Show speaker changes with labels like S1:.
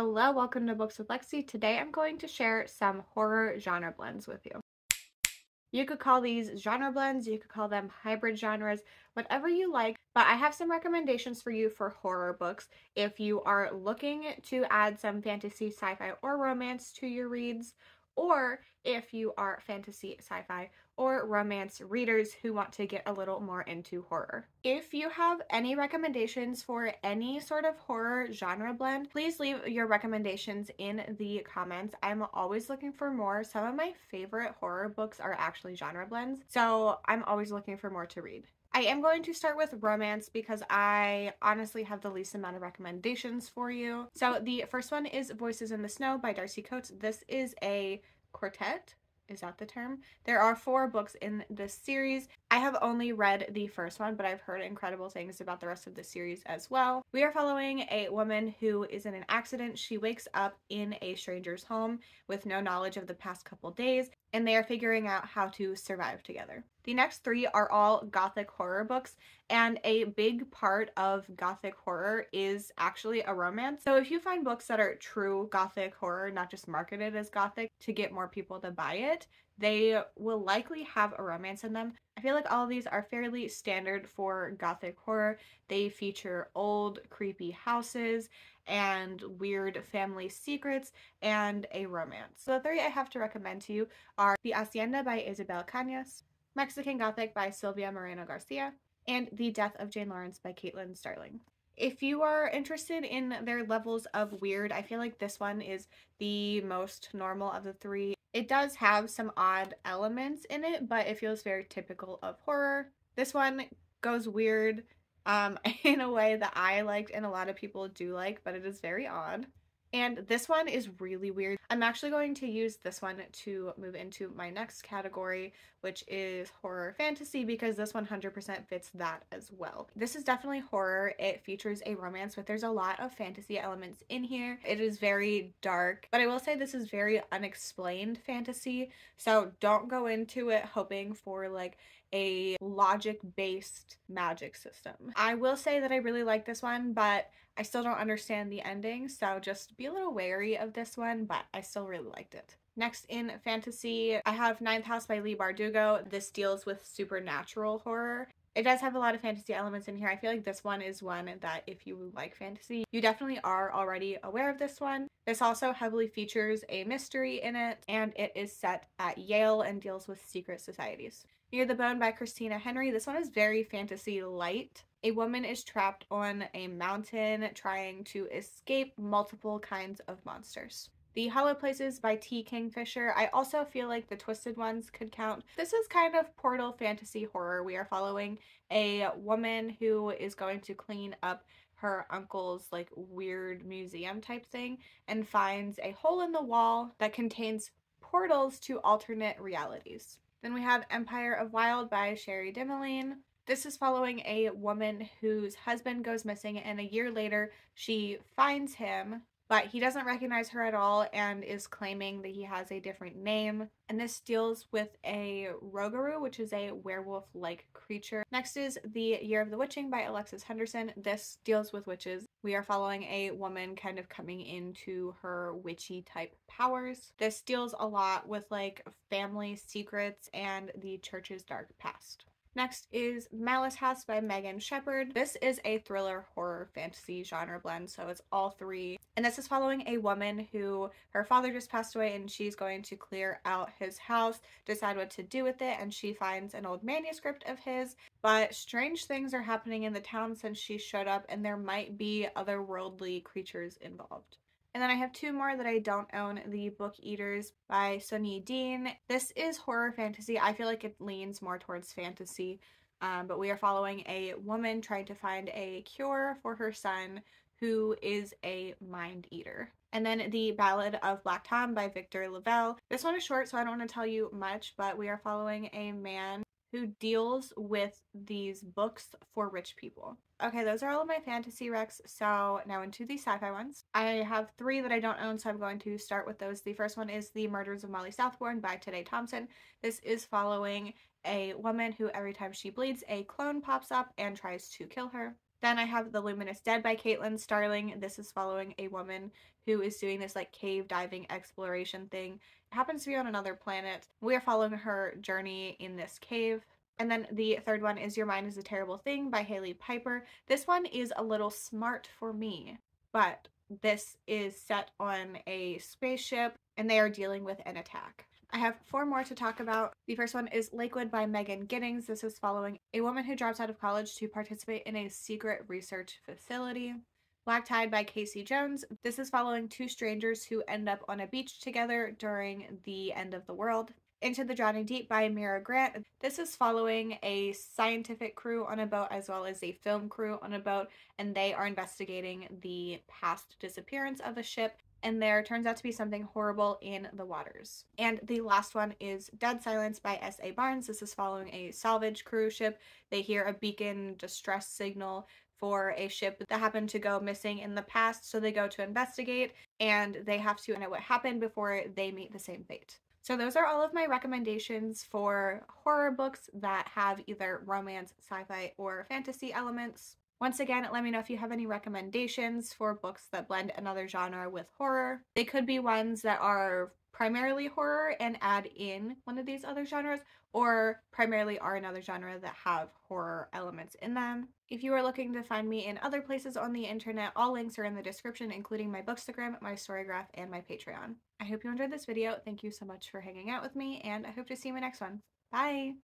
S1: Hello, welcome to Books with Lexie. Today I'm going to share some horror genre blends with you. You could call these genre blends, you could call them hybrid genres, whatever you like, but I have some recommendations for you for horror books if you are looking to add some fantasy, sci fi, or romance to your reads, or if you are fantasy, sci fi, or romance readers who want to get a little more into horror. If you have any recommendations for any sort of horror genre blend, please leave your recommendations in the comments. I'm always looking for more. Some of my favorite horror books are actually genre blends, so I'm always looking for more to read. I am going to start with romance because I honestly have the least amount of recommendations for you. So the first one is Voices in the Snow by Darcy Coates. This is a quartet is that the term? There are four books in this series. I have only read the first one, but I've heard incredible things about the rest of the series as well. We are following a woman who is in an accident. She wakes up in a stranger's home with no knowledge of the past couple days, and they are figuring out how to survive together. The next three are all gothic horror books, and a big part of gothic horror is actually a romance. So if you find books that are true gothic horror, not just marketed as gothic to get more people to buy it, they will likely have a romance in them. I feel like all of these are fairly standard for gothic horror. They feature old, creepy houses and weird family secrets and a romance. So the three I have to recommend to you are The Hacienda by Isabel Cañas, Mexican Gothic by Silvia Moreno Garcia, and The Death of Jane Lawrence by Caitlin Starling. If you are interested in their levels of weird, I feel like this one is the most normal of the three. It does have some odd elements in it, but it feels very typical of horror. This one goes weird um, in a way that I liked and a lot of people do like, but it is very odd. And this one is really weird. I'm actually going to use this one to move into my next category, which is horror fantasy, because this 100% fits that as well. This is definitely horror. It features a romance, but there's a lot of fantasy elements in here. It is very dark, but I will say this is very unexplained fantasy. So don't go into it hoping for like a logic based magic system. I will say that I really like this one, but I still don't understand the ending, so just be a little wary of this one, but I still really liked it. Next in fantasy, I have Ninth House by Leigh Bardugo. This deals with supernatural horror. It does have a lot of fantasy elements in here. I feel like this one is one that if you like fantasy, you definitely are already aware of this one. This also heavily features a mystery in it, and it is set at Yale and deals with secret societies. Near the Bone by Christina Henry. This one is very fantasy light. A woman is trapped on a mountain trying to escape multiple kinds of monsters. The Hollow Places by T. Kingfisher. I also feel like the Twisted Ones could count. This is kind of portal fantasy horror. We are following a woman who is going to clean up her uncle's like weird museum type thing and finds a hole in the wall that contains portals to alternate realities. Then we have Empire of Wild by Cherie Dimaline. This is following a woman whose husband goes missing, and a year later, she finds him, but he doesn't recognize her at all and is claiming that he has a different name. And this deals with a Rougarou, which is a werewolf like creature. Next is The Year of the Witching by Alexis Henderson. This deals with witches. We are following a woman kind of coming into her witchy type powers. This deals a lot with like family secrets and the church's dark past. Next is Malice House by Megan Shepherd. This is a thriller horror fantasy genre blend, so it's all three. And this is following a woman who her father just passed away and she's going to clear out his house, decide what to do with it, and she finds an old manuscript of his. But strange things are happening in the town since she showed up, and there might be otherworldly creatures involved. And then I have two more that I don't own The Book Eaters by Sunyi Dean. This is horror fantasy. I feel like it leans more towards fantasy. Um, but we are following a woman trying to find a cure for her son who is a mind eater. And then the Ballad of Black Tom by Victor LaValle. This one is short, so I don't want to tell you much, but we are following a man who deals with these books for rich people. Okay, those are all of my fantasy recs. So now into the sci-fi ones. I have three that I don't own, so I'm going to start with those. The first one is The Murders of Molly Southbourne by Tade Thompson. This is following a woman who every time she bleeds, a clone pops up and tries to kill her. Then I have The Luminous Dead by Caitlin Starling. This is following a woman who is doing this like cave diving exploration thing. It happens to be on another planet. We are following her journey in this cave. And then the third one is Your Mind is a Terrible Thing by Hailey Piper. This one is a little smart for me, but this is set on a spaceship and they are dealing with an attack. I have four more to talk about. The first one is Lakewood by Megan Giddings. This is following a woman who drops out of college to participate in a secret research facility. Black Tide by KC Jones. This is following two strangers who end up on a beach together during the end of the world. Into the Drowning Deep by Mira Grant. This is following a scientific crew on a boat as well as a film crew on a boat, and they are investigating the past disappearance of a ship and there turns out to be something horrible in the waters. And the last one is Dead Silence by S.A. Barnes. This is following a salvage cruise ship. They hear a beacon distress signal for a ship that happened to go missing in the past, so they go to investigate and they have to know what happened before they meet the same fate. So, those are all of my recommendations for horror books that have either romance, sci fi, or fantasy elements. Once again, let me know if you have any recommendations for books that blend another genre with horror. They could be ones that are primarily horror and add in one of these other genres, or primarily are another genre that have horror elements in them. If you are looking to find me in other places on the internet, all links are in the description, including my Bookstagram, my Storygraph, and my Patreon. I hope you enjoyed this video. Thank you so much for hanging out with me, and I hope to see you in my next one. Bye!